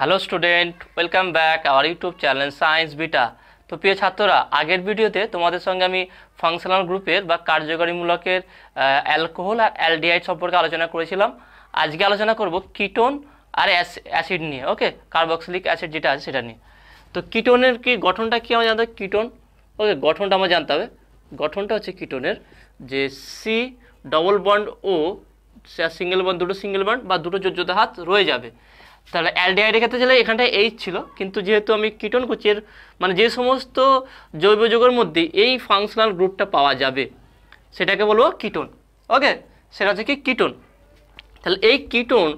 Hello student welcome back our YouTube channel science beta তো প্রিয় ছাত্ররা, আগের ভিডিওতে তোমাদের সঙ্গে আমি ফাংশনাল গ্রুপের বা কার্যকরীমূলকের অ্যালকোহল আর অ্যালডিহাইড সম্পর্কে আলোচনা করেছিলাম। আজকে আলোচনা করব কিটোন আর অ্যাসিড নিয়ে, ওকে? কার্বক্সিলিক অ্যাসিড যেটা আছে সেটা নিয়ে। তো কিটোনের কি, গঠনটা কি আমরা জানতে হবে? কিটোন ওকে, গঠনটা আমার জানতে হবে। গঠনটা হচ্ছে কিটোনের যে C double bond O single bond দুটো সিঙ্গেল বন্ড বা দুটো যোজ্যতা হাত রয়ে যাবে। তাহলে অ্যালডিহাইডের ক্ষেত্রে গেলে এখানটায় এইচ ছিল, কিন্তু যেহেতু আমি কিটোন করছি এর মানে যে সমস্ত জৈব যৌগের মধ্যে এই ফাংশনাল গ্রুপটা পাওয়া যাবে, সেটাকে বলব কিটোন। ওকে সেটা হচ্ছে কি কিটন। তাহলে এই কিটোন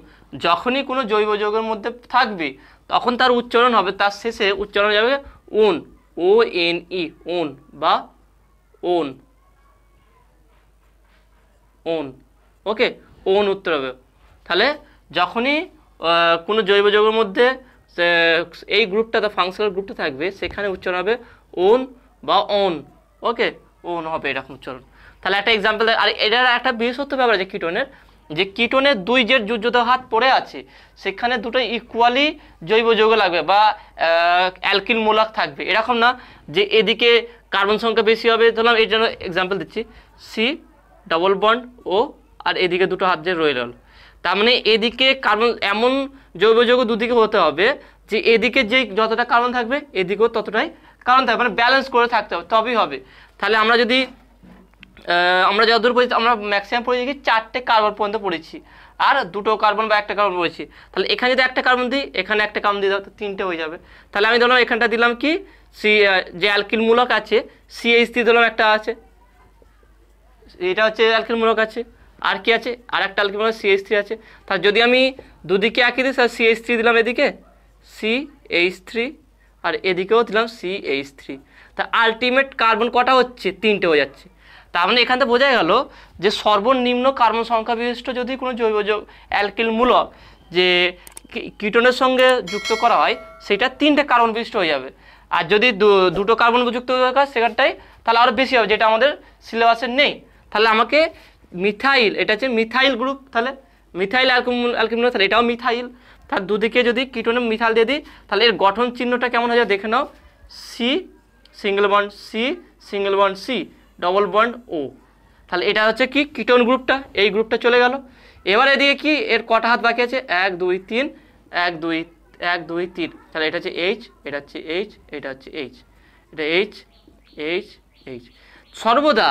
যখনই কোনো জৈব যৌগের মধ্যে থাকবে, তখন তার উচ্চারণ হবে, তার শেষে উচ্চারণ যাবে উন ও এন ই ওন বা ওন। ওন। ওকে ওন উত্তর হবে। তাহলে যখনই কোনো জৈব যৌগের মধ্যে এই গ্রুপটা ফাংশনাল গ্রুপটা থাকবে, সেখানে উচ্চারণ হবে ওন বা অন। ওকে? ওন হবে এরকম উচ্চারণ। তাহলে একটা এক্সাম্পল আর এটার একটা বিশেষত্ব ব্যাপার আছে কিটোনের, যে কিটোনের দুই যে যুদ্ধ হাত পড়ে আছে, সেখানে দুটো ইকুয়ালি জৈব যৌগ লাগবে বা অ্যালকিল মোলাক থাকবে। এরকম না যে এদিকে কার্বন সংখ্যা বেশি হবে, ধরলাম এই জন্য এক্সাম্পল দিচ্ছি সি ডবল বন্ড ও আর এদিকে দুটো হাত যে রয়ে গেল তার মানে এদিকে কার্বন এমন জৈব যৌগ দুদিকে হতে হবে যে এদিকে যে যতটা কার্বন থাকবে, এদিকেও ততটাই কার্বন থাকবে। মানে ব্যালেন্স করে থাকতে হবে, তবেই হবে। তাহলে আমরা যদি আমরা যতদূর পড়েছি আমরা ম্যাক্সিমাম পড়ে দেখি চারটে কার্বন পর্যন্ত পড়েছি। আর দুটো কার্বন বা একটা কার্বন পড়েছি। তাহলে এখানে যদি একটা কার্বন দিই, এখানে একটা কার্বন দিয়ে দাও, তিনটে হয়ে যাবে। তাহলে আমি ধরলাম এখানটা দিলাম কি সি যে অ্যালকিল মূলক আছে সিএইচ থ্রি দিলাম একটা আছে। এটা হচ্ছে অ্যালকিল মূলক আছে। আর কি আছে? আর একটা অ্যালকিল মূলক সিএইচ থ্রি আছে। তাহলে যদি আমি দুদিকে একই দিই, তাহলে সিএইচ থ্রি দিলাম এদিকে? সি এইচ থ্রি আর এদিকেও দিলাম সি এইচ থ্রি তা আলটিমেট কার্বন কটা হচ্ছে? তিনটে হয়ে যাচ্ছে। তার মানে এখান থেকে বোঝা গেল যে সর্বনিম্ন কার্বন সংখ্যা বিশিষ্ট যদি কোনো জৈব অ্যালকিল মূলক যে কিটোনের সঙ্গে যুক্ত করা হয়, সেটা তিনটে কার্বন বিশিষ্ট হয়ে যাবে। আর যদি দুটো কার্বন যুক্ত হয় সেখানটাই তাহলে আরও বেশি হবে, যেটা আমাদের সিলেবাসে নেই। তাহলে আমাকে মিথাইল, এটা হচ্ছে মিথাইল গ্রুপ তাহলে মিথাইল অ্যালকুম অ্যালকুমিন তাহলে এটাও মিথাইল। তার দুদিকে যদি কিটোনে মিথাইল দিয়ে দিই, তাহলে এর গঠন চিহ্নটা কেমন হয়ে দেখে নাও। C single bond C single bond C double bond O তাহলে এটা হচ্ছে কি? কিটোন গ্রুপটা এই গ্রুপটা চলে গেল। এবার এদিকে কি? এর কটা হাত বাকি আছে? এক, দুই, তিন, এক, দুই এক, দুই, তিন। তাহলে এটা হচ্ছে এইচ এটা হচ্ছে এইচ এটা হচ্ছে এইচ এটা এইচ এইচ এইচ সর্বদা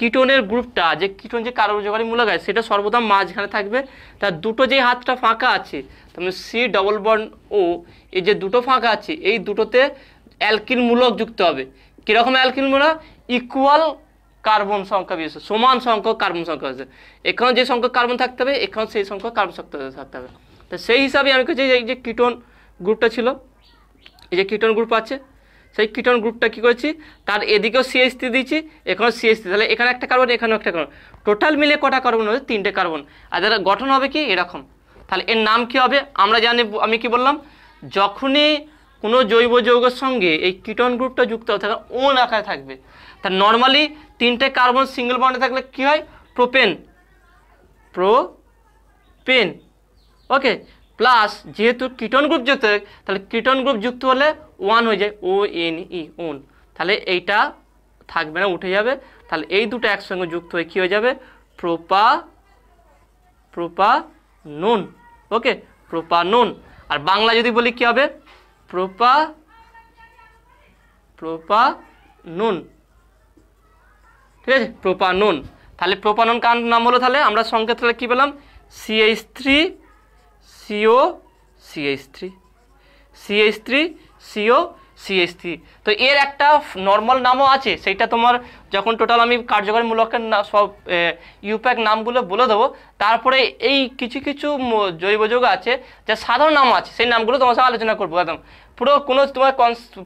কিটোনের গ্রুপটা, যে কিটোন যে কার্বজকারী মূলক আছে, সেটা সর্বদা মাঝখানে থাকবে। তার দুটো যে হাতটা ফাঁকা আছে তার সি ডবল বন ও এই যে দুটো ফাঁকা আছে, এই দুটোতে অ্যালকিল মূলক যুক্ত হবে। কীরকম অ্যালকিল মূলক? ইকুয়াল কার্বন সংখ্যা বিশেষ সমান সংখ্যক কার্বন সংখ্যা আছে এখানে যে সংখ্যক কার্বন থাকতে হবে এখানে সেই সংখ্যক কার্বন সংখ্যা থাকতে হবে। তো সেই হিসাবে আমি কাছে এই যে কিটোন গ্রুপটা ছিল, এই যে কিটোন গ্রুপ আছে সেই কিটন গ্রুপটা কী করেছি? তার এদিকেও সিএস থ্রি দিয়েছি, এখানেও সিএস থ্রি তাহলে এখানে একটা কার্বন এখানেও একটা কার্বন টোটাল মিলে কটা কার্বন হবে? তিনটে কার্বন আর যারা গঠন হবে কি? এরকম। তাহলে এর নাম কি হবে? আমরা জানি, আমি কি বললাম? যখনই কোনো জৈব যৌগের সঙ্গে এই কিটোন গ্রুপটা যুক্ত হবে, তাহলে ওন আকারে থাকবে। তা নর্মালি তিনটে কার্বন সিঙ্গেল বন্ডে থাকলে কি হয়? প্রোপেন প্রোপেন ওকে প্লাস যেহেতু কিটন গ্রুপ যুক্ত, তাহলে কিটন গ্রুপ যুক্ত হলে ওয়ান হয়ে যায় ও এন ই ওন তাহলে এইটা থাকবে না, উঠে যাবে। তাহলে এই দুটো একসঙ্গে যুক্ত হয়ে কী হয়ে যাবে? প্রোপা প্রোপা নুন। ওকে, প্রোপা নুন। আর বাংলা যদি বলি কি হবে? প্রোপা প্রোপা নুন। ঠিক আছে? প্রোপা নুন। তাহলে প্রোপানন কার নাম হলো তাহলে? আমরা সংকেত তাহলে কী পেলাম? CH three CO CH three CH three CO three তো এর একটা নর্মাল নামও আছে, সেইটা তোমার যখন টোটাল আমি কার্যকরী মূলকের না সব ইউপ্যাক নামগুলো বলে দেবো, তারপরে এই কিছু কিছু জৈব যৌগ আছে, যা সাধারণ নাম আছে, সেই নামগুলো তোমার সাথে আলোচনা করব একদম। পুরো কোনো তোমার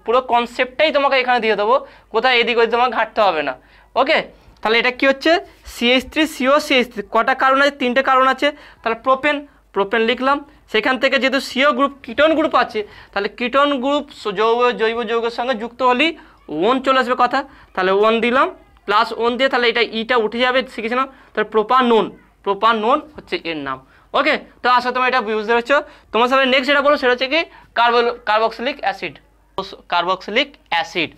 পুরো কনসেপ্টটাই তোমাকে এখানে দিয়ে দেবো, কোথায় এদিক ওদিক তোমাকে ঘাটতে হবে না। ওকে তাহলে এটা কি হচ্ছে? থ্রি সিও থ্রি কটা কারণ আছে? তিনটে কারণ আছে। তাহলে প্রোপেন প্রোপেন লিখলাম, সেখান থেকে যেহেতু সিও গ্রুপ কিটন গ্রুপ আছে, তাহলে কিটন গ্রুপ জৈব জৈব যৌগের সঙ্গে যুক্ত হলেই ওন চলে আসবে কথা। তাহলে ওন দিলাম প্লাস ওন দিয়ে তাহলে এটা ইটা উঠে যাবে শিখেছিলাম তাহলে প্রোপানোন প্রোপানোন হচ্ছে এর নাম। ওকে তো আশা তোমরা এটা বুঝতে পারছ। তোমার সামনে নেক্সট যেটা বলো সেটা হচ্ছে কি কার্বল কার্বক্সিলিক অ্যাসিড কার্বক্সিলিক অ্যাসিড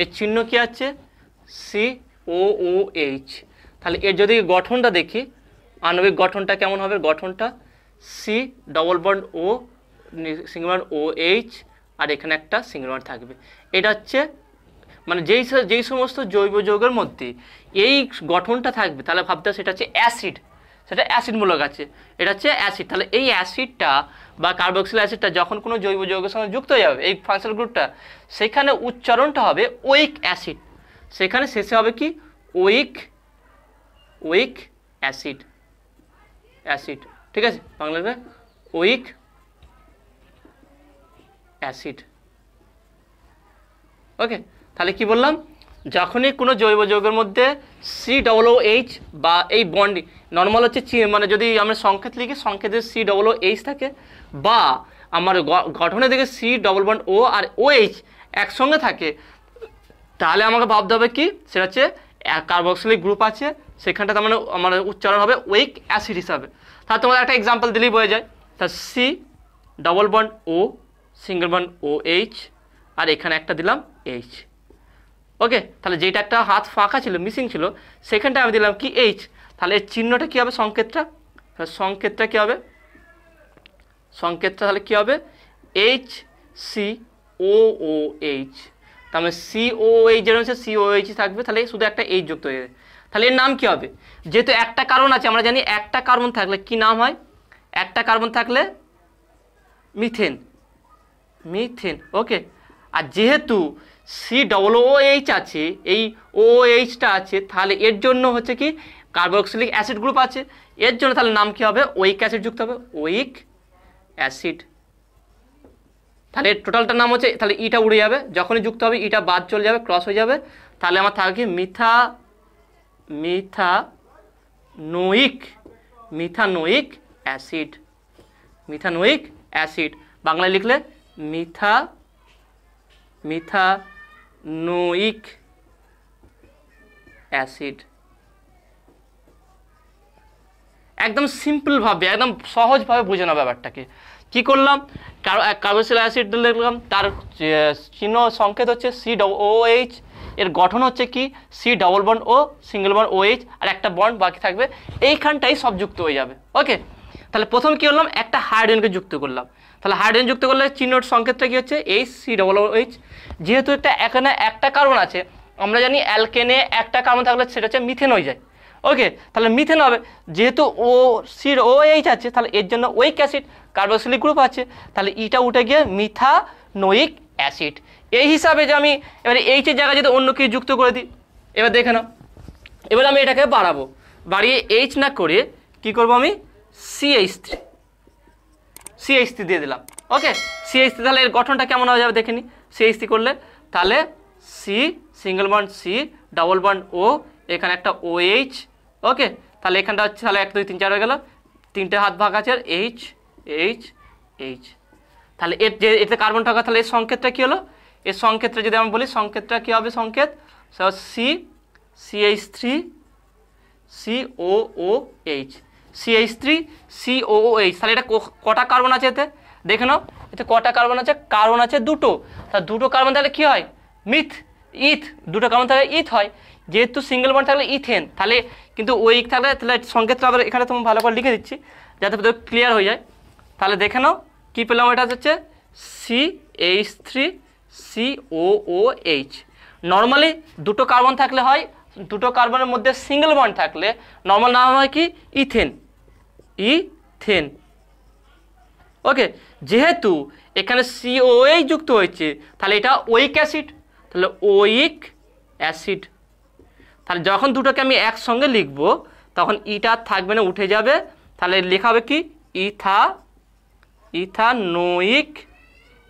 এর চিহ্ন কি আছে? সি ও ও এইচ তাহলে এর যদি গঠনটা দেখি, আণবিক গঠনটা কেমন হবে? গঠনটা C double bond O single bond O H আর এখানে একটা সিঙ্গল বন্ড থাকবে। এটা হচ্ছে মানে যেই যেই সমস্ত জৈব যৌগের মধ্যে এই গঠনটা থাকবে, তাহলে ভাবতে সেটা হচ্ছে অ্যাসিড সেটা অ্যাসিডমূলক আছে। এটা হচ্ছে অ্যাসিড তাহলে এই অ্যাসিডটা বা কার্বক্সিল অ্যাসিডটা যখন কোনো জৈব যৌগের সঙ্গে যুক্ত হয়ে যাবে, এই ফাংশনাল গ্রুপটা সেখানে উচ্চারণটা হবে ওইক অ্যাসিড সেখানে শেষে হবে কি? ওইক ওইক অ্যাসিড অ্যাসিড ঠিক আছে? বাংলাতে উইক অ্যাসিড ওকে তাহলে কি বললাম? যখনই কোনো জৈব যৌগের মধ্যে সি ডবল ও এইচ বা এই বন্ড নর্মাল হচ্ছে মানে যদি আমরা সংকেত লিখি, সংকেতে সি ডবল ও এইচ থাকে, বা আমার গঠনে দেখে সি ডবল বন্ড ও আর ও এইচ একসঙ্গে থাকে, তাহলে আমাকে ভাবতে হবে কি? সেটা হচ্ছে কার্বক্সিলিক গ্রুপ আছে, সেখানটা তার মানে আমার উচ্চারণ হবে ওয়েক অ্যাসিড হিসাবে। তাহলে তোমাদের একটা এক্সাম্পল দিলেই বোঝা যায়। তা C double bond O single bond O H আর এখানে একটা দিলাম এইচ ওকে তাহলে যেটা একটা হাত ফাঁকা ছিল মিসিং ছিল, সেখানটা আমি দিলাম কি এইচ তাহলে এর চিহ্নটা কী হবে সংকেতটা? সংকেতটা কী হবে? সংকেতটা তাহলে কী হবে? H C O O H তার মানে সি ও এইচ যেটা হচ্ছে সি ও এইচ থাকবে, তাহলে শুধু একটা এইচ যুক্ত হয়ে যাবে। তাহলে এর নাম কী হবে? যেহেতু একটা কার্বন আছে, আমরা জানি একটা কার্বন থাকলে কি নাম হয়? একটা কার্বন থাকলে মিথেন। মিথেন, ওকে। আর যেহেতু সি ডবল ও এইচ আছে, এই ও এইচটা আছে, তাহলে এর জন্য হচ্ছে কি? কার্বক্সিলিক অ্যাসিড গ্রুপ আছে। এর জন্য তাহলে নাম কি হবে? ওইক অ্যাসিড যুক্ত হবে। ওইক অ্যাসিড। তাহলে টোটালটার নাম হচ্ছে, তাহলে ইটা উড়ে যাবে, যখনই যুক্ত হবে, ইটা বাদ চলে যাবে ক্রস হয়ে যাবে। তাহলে আমার থাকবে কি? মিথা methanoic methanoic acid methanoic acid. বাংলায় লিখলে মিথা মিথানোইক অ্যাসিড। একদম সিম্পলভাবে একদম সহজভাবে বোঝানো ব্যাপারটাকে। কি করলাম? কারও কার্বক্সিল অ্যাসিড লিখলাম তার চিহ্ন সংকেত হচ্ছে সি ও এইচ এর গঠন হচ্ছে কি? C double bond O single bond O H আর একটা বন্ড বাকি থাকবে। এইখানটাই সব যুক্ত হয়ে যাবে ওকে তাহলে প্রথম কি করলাম? একটা হাইড্রোজেনকে যুক্ত করলাম। তাহলে হাইড্রোজেন যুক্ত করলে চিহ্নর সংকেতটা কি হচ্ছে? H C double O H যেহেতু একটা, এখানে একটা কার্বন আছে, আমরা জানি অ্যালকেনে একটা কার্বন থাকলে সেটা হচ্ছে মিথেন হয়ে যায়। ওকে তাহলে মিথেন হবে। যেহেতু ও সির ও এইচ আছে, তাহলে এর জন্য ওইক অ্যাসিড কার্বক্সিলিক গ্রুপ আছে। তাহলে ইটা উঠে গিয়ে মিথানোইক অ্যাসিড এই হিসাবে যে আমি এবারে এইচের জায়গায় যদি অন্য কিছু যুক্ত করে দিই, এবার দেখে নাও। এবার আমি এটাকে বাড়াবো। বাড়িয়ে এইচ না করে কি করব আমি? সিএইচ থ্রি সিএইচ থ্রি দিয়ে দিলাম। ওকে সিএইচ থ্রি তাহলে এর গঠনটা কেমন হয়ে যাবে দেখে নি। সিএইচ থ্রি করলে তাহলে C single bond C double bond O এখানে একটা ও এইচ ওকে, তাহলে এখানটা হচ্ছে, তাহলে এক, দুই, তিন, চার হয়ে গেল। তিনটে হাত ভাগ আছে এইচ এইচ এইচ তাহলে এর যে, এতে কার্বন টাকা তাহলে এর সংকেতটা কী হলো? এর সংকেতটা যদি আমি বলি, সংকেতটা কী হবে সংকেত? C CH three C O H CH three C O H তাহলে এটা কটা কার্বন আছে এতে? দেখে নাও, এতে কটা কার্বন আছে? কার্বন আছে দুটো। তা দুটো কার্বন তাহলে কী হয়? মিথ ইথ দুটো কার্বন থাকলে ইথ হয়। যেহেতু সিঙ্গেল বন্ড থাকলে ইথেন তাহলে কিন্তু ওইক থাকলে তাহলে সংকেতটা আবার এখানে তুমি ভালো করে লিখে দিচ্ছি, যাতে ক্লিয়ার হয়ে যায়। তাহলে দেখে নাও, কী পেলাম এটা হচ্ছে? C H three C O O H normally দুটো কার্বন থাকলে হয়, দুটো কার্বনের মধ্যে সিঙ্গেল বন্ড থাকলে নর্মাল নাম হয় কি? ইথেন ইথেন ওকে যেহেতু এখানে সিওএই যুক্ত হয়েছে, তাহলে এটা ওইক অ্যাসিড তাহলে ওইক অ্যাসিড তাহলে যখন দুটোকে আমি একসঙ্গে লিখব, তখন ইটা থাকবে না, উঠে যাবে। তাহলে লেখা হবে কি? ইথা ethanoic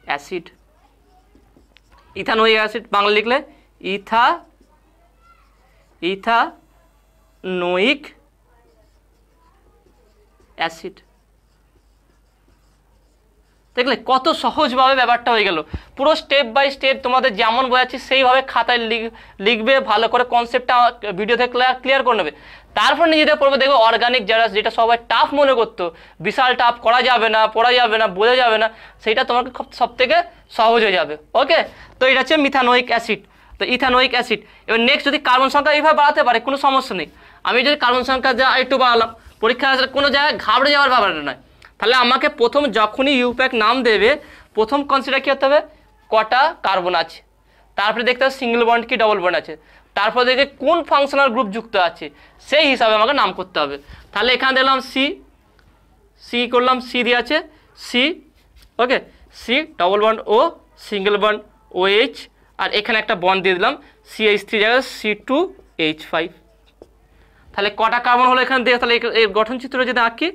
acid. Ethanoic acid Bangla লিখলে ইথা ইথানোইক অ্যাসিড। দেখলে কত সহজভাবে ব্যাপারটা হয়ে গেল। পুরো স্টেপ বাই স্টেপ তোমাদের যেমন বোঝাচ্ছি, সেইভাবে খাতায় লিখ- লিখবে, ভালো করে কনসেপ্টটা ভিডিওতে ক্লিয়ার করে নেবে। তারপর নিজেদের পড়বে, দেখবে অর্গানিক যারা যেটা সবাই টাফ মনে করতো, বিশাল টাফ করা যাবে না, পড়া যাবে না, বোঝা যাবে না, সেটা তোমাকে সব থেকে সহজ হয়ে যাবে ওকে তো এটা হচ্ছে মিথানোইক অ্যাসিড তো ইথানোয়িক অ্যাসিড এবার নেক্সট যদি কার্বন সংখ্যা এইভাবে বাড়াতে পারে, কোনো সমস্যা নেই। আমি যদি কার্বন সংখ্যা যা একটু বাড়ালাম পরীক্ষা কোনো জায়গায় ঘাবড়ে যাওয়ার ব্যাপারটা নয়। তাহলে আমাকে প্রথম যখনই ইউপ্যাক নাম দেবে, প্রথম কনসিডার কী হতে হবে? কটা কার্বন আছে। তারপরে দেখতে হবে সিঙ্গেল বন্ড কি ডবল বন্ড আছে। তারপর দেখে কোন ফাংশনাল গ্রুপ যুক্ত আছে, সেই হিসাবে আমাকে নাম করতে হবে। তাহলে এখানে দেখলাম সি সি করলাম? সি দিয়ে আছে। C okay C double bond O single bond O H আর এখানে একটা বন্ড দিয়ে দিলাম সি এইচ থ্রি জায়গায় সি টু এইচ ফাইভ তাহলে কটা কার্বন হলো এখানে দিয়ে তাহলে এর গঠন চিত্র যদি আঁকি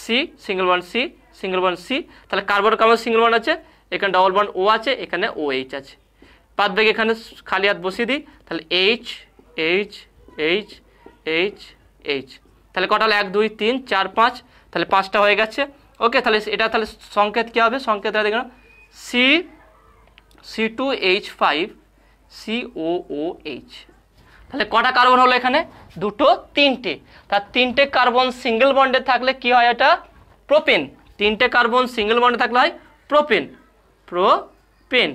C single bond C single bond C তাহলে কার্বন কার্বন সিঙ্গেল বন্ড আছে, এখানে ডবল বন্ড ও আছে, এখানে ও এইচ আছে। বাদ ব্যাগ এখানে খালি হাত বসিয়ে দিই, তাহলে H H H H H তাহলে কটা হলো? এক, দুই, তিন, চার, পাঁচ। তাহলে পাঁচটা হয়ে গেছে। ওকে তাহলে এটা তাহলে সংকেত কী হবে? সংকেত দেখুন C C two H five C O O H তাহলে কটা কার্বন হলো এখানে? দুটো, তিনটে। তার তিনটে কার্বন সিঙ্গেল বন্ডে থাকলে কি হয় এটা? প্রোপেন তিনটে কার্বন সিঙ্গেল বন্ডে থাকলে হয় প্রোপেন প্রোপেন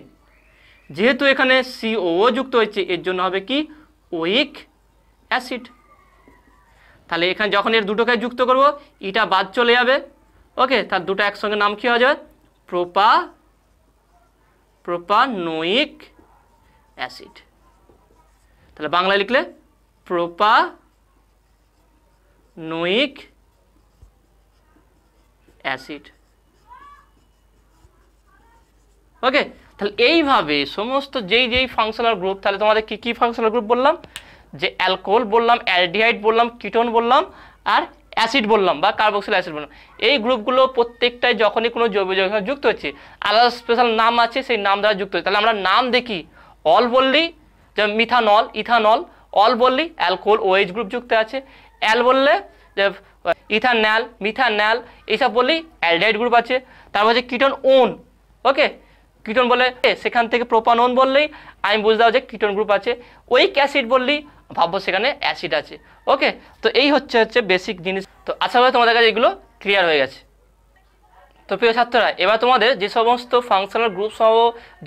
যেহেতু এখানে সিও যুক্ত হয়েছে, এর জন্য হবে কি? ওইক অ্যাসিড তাহলে এখানে যখন এর দুটোকে যুক্ত করব ইটা বাদ চলে যাবে। ওকে, তার দুটো একসঙ্গে নাম কী হয়ে যাবে? প্রোপা প্রোপানোইক অ্যাসিড। তাহলে বাংলায় লিখলে প্রোপা নোইক অ্যাসিড। ওকে, তাহলে এইভাবে সমস্ত যেই যেই ফাংশনাল গ্রুপ তাহলে তোমাদের কী কী ফাংশনাল গ্রুপ বললাম? যে অ্যালকোহল বললাম, অ্যালডিহাইড বললাম কিটোন বললাম, আর অ্যাসিড বললাম বা কার্বক্সিল অ্যাসিড বললাম। এই গ্রুপগুলো প্রত্যেকটাই যখনই কোনো জৈব যুক্ত হচ্ছে, আলাদা স্পেশাল নাম আছে, সেই নাম দ্বারা যুক্ত হচ্ছে। তাহলে আমরা নাম দেখি অল বললেই যেমন মিথানল ইথানল অল বললেই অ্যালকোহল ওএইচ গ্রুপ যুক্ত আছে। অ্যাল বললে যে ইথানল মিথানল এইসব বললেই অ্যালডাইড গ্রুপ আছে। তারপর হচ্ছে কিটন ওন ওকে কিটন বলে সেখান থেকে প্রোপানন বললেই আমি বুঝতে যে কিটন গ্রুপ আছে। ওই অ্যাসিড বললেই ভাববো সেখানে অ্যাসিড আছে ওকে তো এই হচ্ছে হচ্ছে বেসিক জিনিস। তো আশা করি তোমাদের কাছে এগুলো ক্লিয়ার হয়ে গেছে। তো প্রিয় ছাত্ররা, এবার তোমাদের যে সমস্ত ফাংশনাল গ্রুপ সহ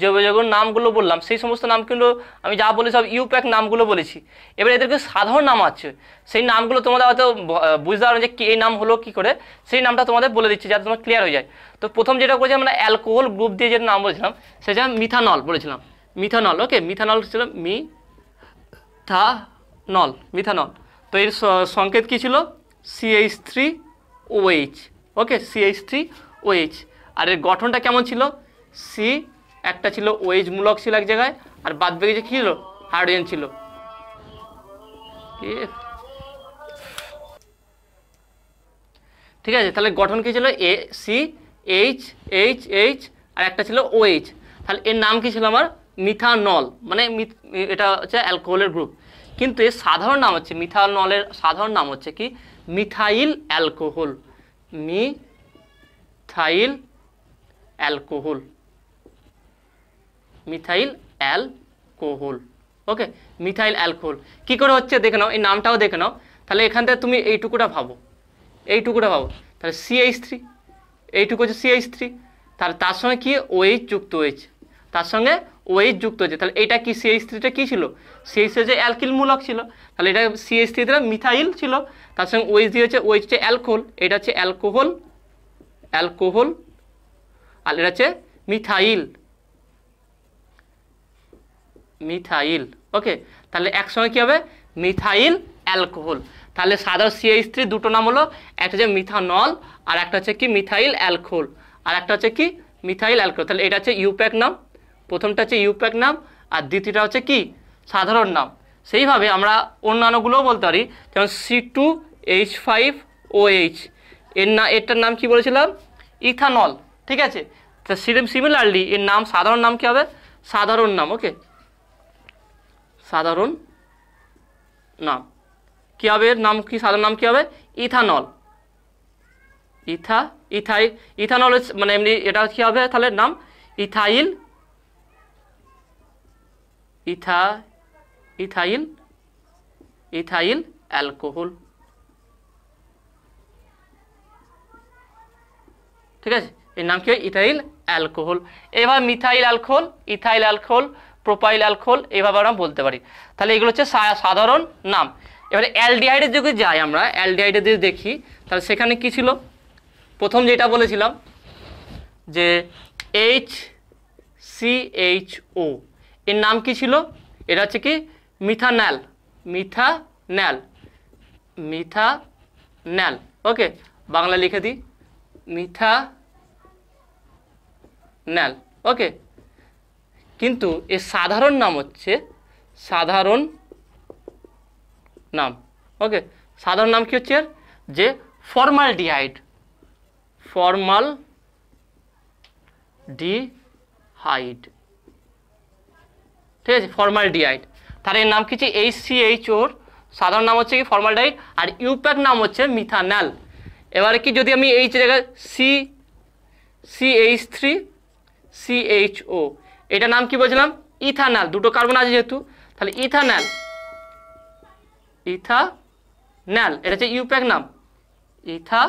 জৈব নামগুলো বললাম, সেই সমস্ত নাম কিন্তু আমি যা বলি সব ইউপ্যাক নামগুলো বলেছি। এবার এদেরকে সাধারণ নাম আছে, সেই নামগুলো তোমাদের হয়তো বুঝতে পারবে যে এই নাম হলো কি করে, সেই নামটা তোমাদের বলে দিচ্ছি যাতে তোমার ক্লিয়ার হয়ে যায়। তো প্রথম যেটা করেছি আমরা অ্যালকোহল গ্রুপ দিয়ে যেটা নাম বলেছিলাম, সেটা মিথানল বলেছিলাম। মিথানল ওকে মিথানল ছিল মি থা নল মিথানল তো এর সংকেত কী ছিল? CH three OH okay CH three OH আর এর গঠনটা কেমন ছিল? সি একটা ছিল ওএইচ মূলক ছিল এক জায়গায়, আর বাদ বাকি যে কী ছিল? হাইড্রোজেন ছিল। ঠিক আছে, তাহলে গঠন কী ছিল? এ সি এইচ এইচ এইচ আর একটা ছিল ওএইচ তাহলে এর নাম কী ছিল আমার? মিথানল। মানে এটা হচ্ছে অ্যালকোহলের গ্রুপ কিন্তু এর সাধারণ নাম হচ্ছে মিথানলের সাধারণ নাম হচ্ছে কি? Methyl alcohol. Methyl alcohol. Methyl alcohol. Okay, methyl alcohol. কী করে হচ্ছে দেখে নাও, এই নামটাও দেখে নাও। তাহলে এখান থেকে তুমি এইটুকুটা ভাবো। এইটুকুটা ভাবো। তাহলে সিএইচ থ্রি এইটুকু হচ্ছে সিএইচ থ্রি তাহলে তার সঙ্গে কি? ওএইচ যুক্ত হয়েছে। তার সঙ্গে ওএইচ যুক্ত হয়েছে। তাহলে এটা কি সিএইচ থ্রিটা কী ছিল? সিএইচ যে অ্যালকিল মূলক ছিল। তাহলে এটা সিএইচ থ্রিটা মিথাইল ছিল। তার সঙ্গে ওএইচ দিয়ে হচ্ছে ওএইচ হচ্ছে অ্যালকোহল। এটা হচ্ছে অ্যালকোহল অ্যালকোহল, আর এটা হচ্ছে মিথাইল। মিথাইল, ওকে? তাহলে একসঙ্গে কী হবে? Methyl, alcohol. তাহলে সাধারণ সিএইচ থ্রি দুটো নাম হলো, একটা হচ্ছে মিথানল, আর একটা হচ্ছে কি? Methyl, alcohol. আর একটা হচ্ছে কি? Methyl, alcohol. তাহলে এটা হচ্ছে ইউপ্যাক নাম, প্রথমটা হচ্ছে ইউপ্যাক নাম, আর দ্বিতীয়টা হচ্ছে কি? সাধারণ নাম। সেইভাবে আমরা অন্যান্যগুলোও বলতে পারি, যেমন C two H five O H এর না, এরটার নাম কি বলেছিলাম? ইথানল, ঠিক আছে? তা সিরিম সিমিলারলি এর নাম, সাধারণ নাম কী হবে? সাধারণ নাম ওকে সাধারণ নাম। কী হবে? এর নাম কি, সাধারণ নাম কী হবে? ইথানল। ইথা, ইথাই ইথানল মানে এমনি এটা কী হবে তাহলে নাম? ইথাইল। ইথা ইথাইল। Ethyl alcohol. ঠিক আছে? এর নাম কি হয়? Ethyl alcohol. এবার methyl alcohol, ethyl alcohol, propyl alcohol এইভাবে আমরা বলতে পারি। তাহলে এগুলো হচ্ছে সাধারণ নাম। এবারে অ্যালডিহাইডের যদি যাই আমরা অ্যালডিহাইডের যদি দেখি, তাহলে সেখানে কি ছিল? প্রথম যেটা বলেছিলাম, যে এইচ সি এইচ ও। এর নাম কি ছিল? এটা হচ্ছে কি? মিথান্যাল। মিথান্যাল। মিথান্যাল। ওকে বাংলা লিখে দিই। মিথা ন্যাল ওকে কিন্তু এর সাধারণ নাম হচ্ছে সাধারণ নাম। ওকে সাধারণ নাম কি হচ্ছে? যে ফর্মাল ডিহাইড ফর্মাল ডিহাইড ঠিক আছে ফর্মাল ডিহাইড তার এর নাম কি হচ্ছে? এইচ সি এইচ ওর সাধারণ নাম হচ্ছে কি ফর্মাল ডাইড আর ইউপ্যাক নাম হচ্ছে মিথানাল। এবারে কি যদি আমি এইচ জায়গায় C C H three C H O এটা নাম কি বলছিলাম? ইথানাল, দুটো কার্বন আছে যেহেতু, তাহলে ইথানাল ইথানাল, এটা হচ্ছে ইউপ্যাক নাম ইথা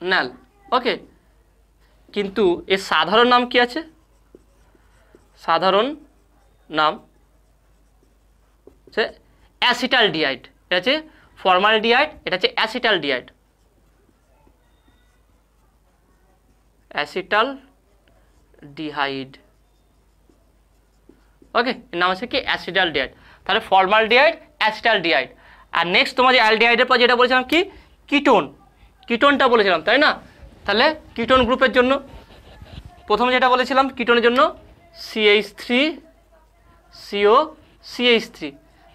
ন্যাল ওকে কিন্তু এর সাধারণ নাম কি আছে? সাধারণ নাম হচ্ছে অ্যাসিটাল ডিহাইড এটা হচ্ছে ফর্মাল ডিহাইড এটা হচ্ছে অ্যাসিটাল ডিহাইড অ্যাসিটাল ডিহাইড ওকে নাম হচ্ছে কি? অ্যাসিটাল ডিহাইড তাহলে ফর্মাল ডিহাইড অ্যাসিটাল ডিহাইড আর নেক্সট তোমার যে অ্যালডিহাইডের পর যেটা বলেছিলাম কি? কিটোন। কিটোনটা বলেছিলাম, তাই না? তাহলে কিটোন গ্রুপের জন্য, প্রথমে যেটা বলেছিলাম, কিটোনের জন্য CH three CO CH three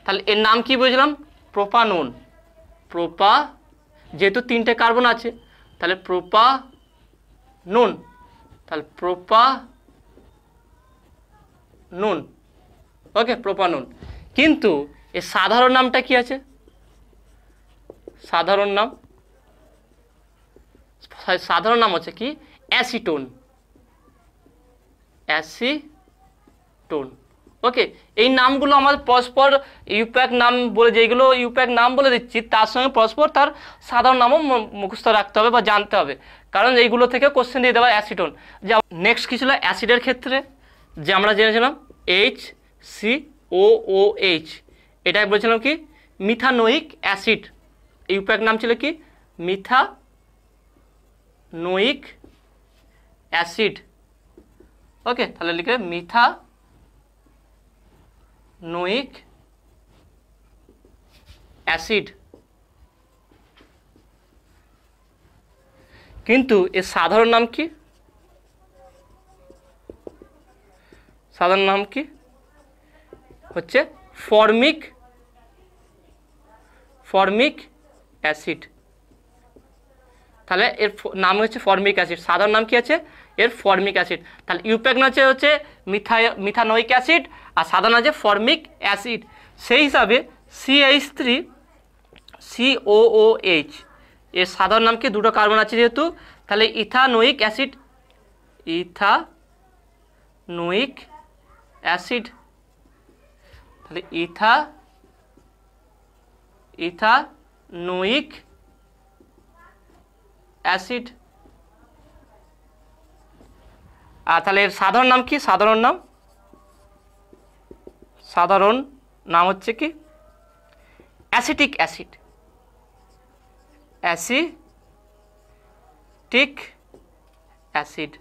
তাহলে এর নাম কি বলেছিলাম প্রোপানোন। প্রোপা, যেহেতু তিনটে কার্বন আছে, তাহলে প্রোপা নুন, তাহলে প্রোপা নুন, ওকে, প্রোপা নুন। কিন্তু এর সাধারণ নামটা কি আছে? সাধারণ নাম? সাধারণ নাম হচ্ছে কি? অ্যাসিটোন। অ্যাসিটোন। ওকে এই নামগুলো আমাদের পরস্পর ইউপ্যাক নাম বলে, যেগুলো ইউপ্যাক নাম বলে দিচ্ছি, তার সঙ্গে পরস্পর তার সাধারণ নামও মুখস্থ রাখতে হবে বা জানতে হবে। কারণ এইগুলো থেকে কোশ্চেন দিয়ে দেওয়া অ্যাসিটোন যে নেক্সট কী ছিল? অ্যাসিডের ক্ষেত্রে যে আমরা জেনেছিলাম H C O O H এটাই বলেছিলাম কি? Methanoic acid. ইউপ্যাক নাম ছিল কি? মিথা নোইক অ্যাসিড। ওকে তাহলে লিখে মিথা নোইক অ্যাসিড। কিন্তু এর সাধারণ নাম কি? সাধারণ নাম কি? হচ্ছে ফর্মিক ফর্মিক অ্যাসিড। তাহলে এর নাম হচ্ছে ফর্মিক অ্যাসিড। সাধারণ নাম কি আছে? এর ফর্মিক অ্যাসিড। তাহলে ইউপ্যাক হচ্ছে হচ্ছে মিথা মিথানোইক অ্যাসিড আর সাধারণ আছে ফর্মিক অ্যাসিড সেই হিসাবে সিএইচ থ্রি সিওওএইচ এর সাধারণ নাম কি? দুটো কার্বন আছে যেহেতু, তাহলে ইথানোইক অ্যাসিড ইথানোইক অ্যাসিড তাহলে ইথা ইথানোইক অ্যাসিড আর তাহলে এর সাধারণ নাম কি? সাধারণ নাম সাধারণ নাম হচ্ছে কি? Acetic acid. Acetic acid.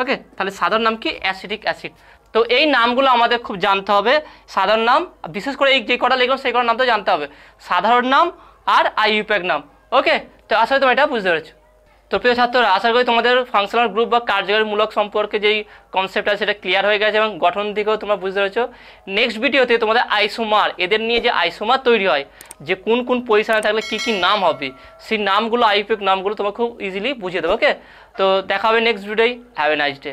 Okay, তাহলে সাধারণ নাম কি? Acetic acid. তো এই নামগুলো আমাদের খুব জানতে হবে। সাধারণ নাম, বিশেষ করে এই যে কটা লিখলাম, সেই কটা নাম তো জানতে হবে। সাধারণ নাম আর আইইউপ্যাক নাম। ওকে, তো করি তোমরা এটা বুঝতে পেরেছ। তো প্রিয় ছাত্ররা, আশা করি তোমাদের ফাংশনাল গ্রুপ বা কার্যকরীমূলক সম্পর্কে যেই কনসেপ্ট আছে সেটা ক্লিয়ার হয়ে গেছে এবং গঠন দিকেও তোমরা বুঝতে পেরেছ। নেক্সট ভিডিওতে তোমাদের আইসোমার এদের নিয়ে যে আইসোমার তৈরি হয়, যে কোন কোন পজিশানে থাকলে কী কী নাম হবে, সেই নামগুলো আইপিএক নামগুলো তোমাকে খুব ইজিলি বুঝিয়ে দেবো ওকে তো দেখা হবে নেক্সট ভিডিওই হ্যাভ এ নাইস ডে